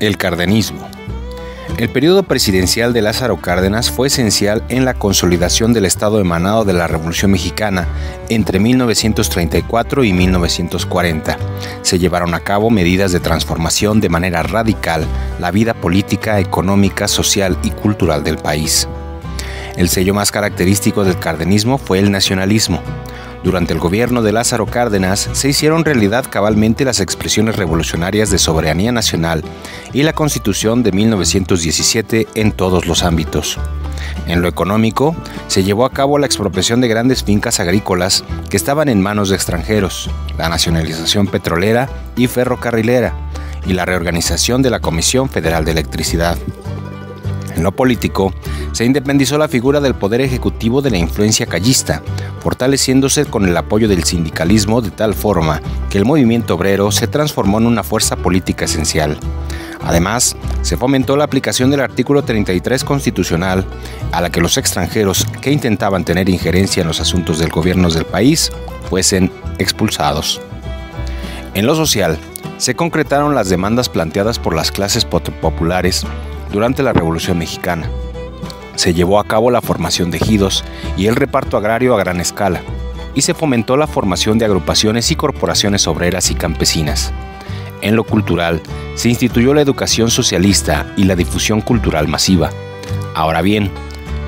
El cardenismo. El periodo presidencial de Lázaro Cárdenas fue esencial en la consolidación del Estado emanado de la Revolución Mexicana entre 1934 y 1940. Se llevaron a cabo medidas de transformación de manera radical la vida política, económica, social y cultural del país. El sello más característico del cardenismo fue el nacionalismo, durante el gobierno de Lázaro Cárdenas se hicieron realidad cabalmente las expresiones revolucionarias de soberanía nacional y la Constitución de 1917 en todos los ámbitos. En lo económico, se llevó a cabo la expropiación de grandes fincas agrícolas que estaban en manos de extranjeros, la nacionalización petrolera y ferrocarrilera y la reorganización de la Comisión Federal de Electricidad. En lo político, se independizó la figura del poder ejecutivo de la influencia callista, fortaleciéndose con el apoyo del sindicalismo de tal forma que el movimiento obrero se transformó en una fuerza política esencial. Además, se fomentó la aplicación del artículo 33 constitucional, a la que los extranjeros que intentaban tener injerencia en los asuntos del gobierno del país fuesen expulsados. En lo social, se concretaron las demandas planteadas por las clases populares durante la Revolución Mexicana se llevó a cabo la formación de ejidos y el reparto agrario a gran escala, y se fomentó la formación de agrupaciones y corporaciones obreras y campesinas. En lo cultural, se instituyó la educación socialista y la difusión cultural masiva. Ahora bien,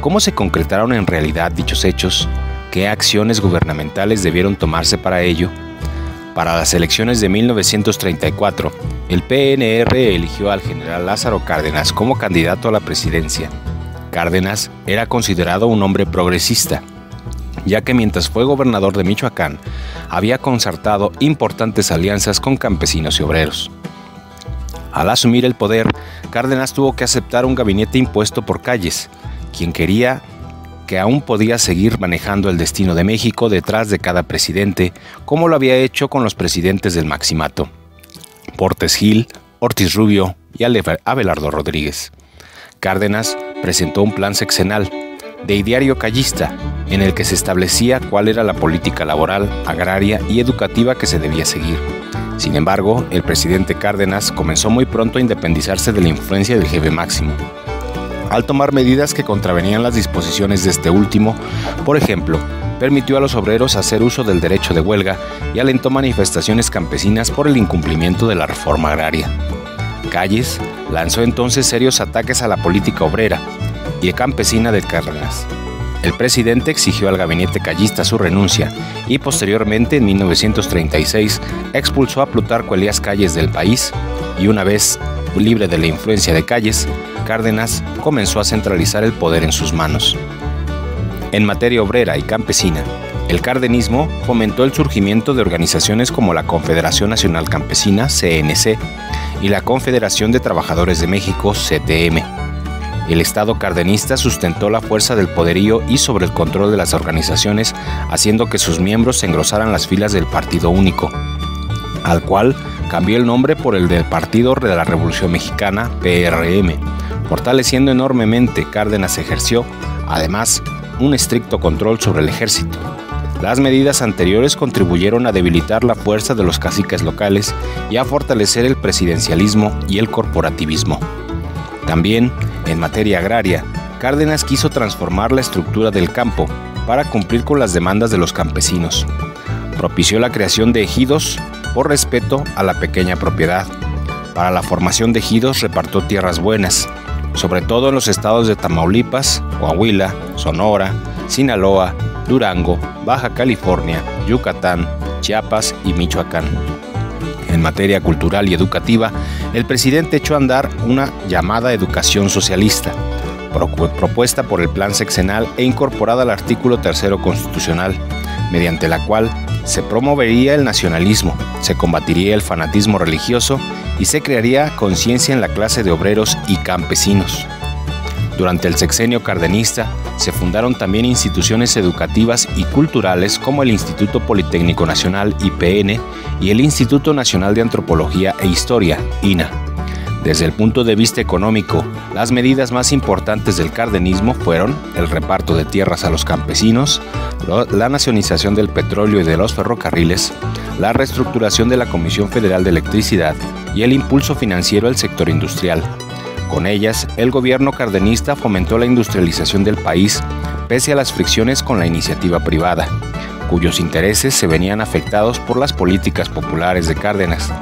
¿cómo se concretaron en realidad dichos hechos? ¿Qué acciones gubernamentales debieron tomarse para ello? Para las elecciones de 1934, el PNR eligió al general Lázaro Cárdenas como candidato a la presidencia. Cárdenas era considerado un hombre progresista, ya que mientras fue gobernador de Michoacán, había concertado importantes alianzas con campesinos y obreros. Al asumir el poder, Cárdenas tuvo que aceptar un gabinete impuesto por Calles, quien quería que aún podía seguir manejando el destino de México detrás de cada presidente, como lo había hecho con los presidentes del Maximato, Portes Gil, Ortiz Rubio y Abelardo Rodríguez. Cárdenas presentó un plan sexenal de ideario callista en el que se establecía cuál era la política laboral, agraria y educativa que se debía seguir. Sin embargo, el presidente Cárdenas comenzó muy pronto a independizarse de la influencia del jefe máximo. Al tomar medidas que contravenían las disposiciones de este último, por ejemplo, permitió a los obreros hacer uso del derecho de huelga y alentó manifestaciones campesinas por el incumplimiento de la reforma agraria. Calles lanzó entonces serios ataques a la política obrera y campesina de Cárdenas. El presidente exigió al gabinete callista su renuncia y posteriormente, en 1936, expulsó a Plutarco Elías Calles del país y una vez libre de la influencia de Calles, Cárdenas comenzó a centralizar el poder en sus manos. En materia obrera y campesina, el cardenismo fomentó el surgimiento de organizaciones como la Confederación Nacional Campesina, CNC, y la Confederación de Trabajadores de México, CTM. El Estado cardenista sustentó la fuerza del poderío y sobre el control de las organizaciones, haciendo que sus miembros engrosaran las filas del Partido Único, al cual cambió el nombre por el del Partido de la Revolución Mexicana, PRM. Fortaleciendo enormemente, Cárdenas ejerció, además, un estricto control sobre el ejército. Las medidas anteriores contribuyeron a debilitar la fuerza de los caciques locales y a fortalecer el presidencialismo y el corporativismo. También, en materia agraria, Cárdenas quiso transformar la estructura del campo para cumplir con las demandas de los campesinos. Propició la creación de ejidos por respeto a la pequeña propiedad. Para la formación de ejidos repartió tierras buenas, sobre todo en los estados de Tamaulipas, Coahuila, Sonora, Sinaloa, Durango, Baja California, Yucatán, Chiapas y Michoacán. En materia cultural y educativa, el presidente echó a andar una llamada educación socialista, propuesta por el Plan Sexenal e incorporada al artículo tercero constitucional, mediante la cual se promovería el nacionalismo, se combatiría el fanatismo religioso y se crearía conciencia en la clase de obreros y campesinos. Durante el sexenio cardenista se fundaron también instituciones educativas y culturales como el Instituto Politécnico Nacional IPN y el Instituto Nacional de Antropología e Historia INA. Desde el punto de vista económico, las medidas más importantes del cardenismo fueron el reparto de tierras a los campesinos, la nacionalización del petróleo y de los ferrocarriles, la reestructuración de la Comisión Federal de Electricidad y el impulso financiero al sector industrial. Con ellas, el gobierno cardenista fomentó la industrialización del país pese a las fricciones con la iniciativa privada, cuyos intereses se venían afectados por las políticas populares de Cárdenas.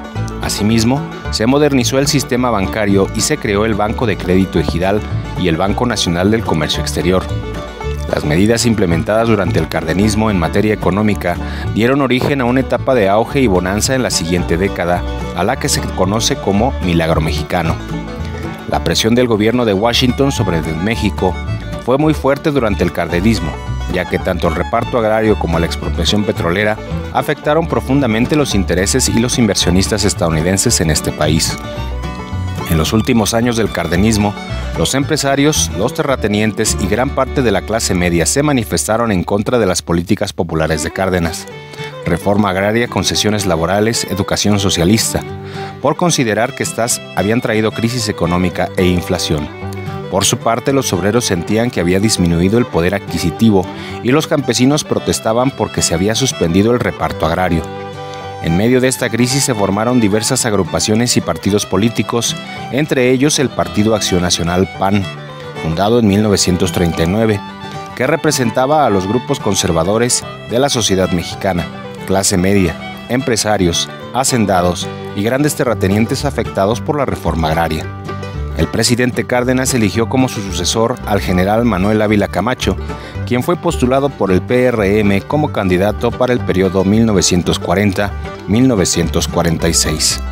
Asimismo, se modernizó el sistema bancario y se creó el Banco de Crédito Ejidal y el Banco Nacional del Comercio Exterior. Las medidas implementadas durante el cardenismo en materia económica dieron origen a una etapa de auge y bonanza en la siguiente década, a la que se conoce como Milagro Mexicano. La presión del gobierno de Washington sobre México fue muy fuerte durante el cardenismo, ya que tanto el reparto agrario como la expropiación petrolera afectaron profundamente los intereses y los inversionistas estadounidenses en este país. En los últimos años del cardenismo, los empresarios, los terratenientes y gran parte de la clase media se manifestaron en contra de las políticas populares de Cárdenas, reforma agraria, concesiones laborales, educación socialista, por considerar que estas habían traído crisis económica e inflación. Por su parte, los obreros sentían que había disminuido el poder adquisitivo y los campesinos protestaban porque se había suspendido el reparto agrario. En medio de esta crisis se formaron diversas agrupaciones y partidos políticos, entre ellos el Partido Acción Nacional PAN, fundado en 1939, que representaba a los grupos conservadores de la sociedad mexicana, clase media, empresarios, hacendados y grandes terratenientes afectados por la reforma agraria. El presidente Cárdenas eligió como su sucesor al general Manuel Ávila Camacho, quien fue postulado por el PRM como candidato para el periodo 1940-1946.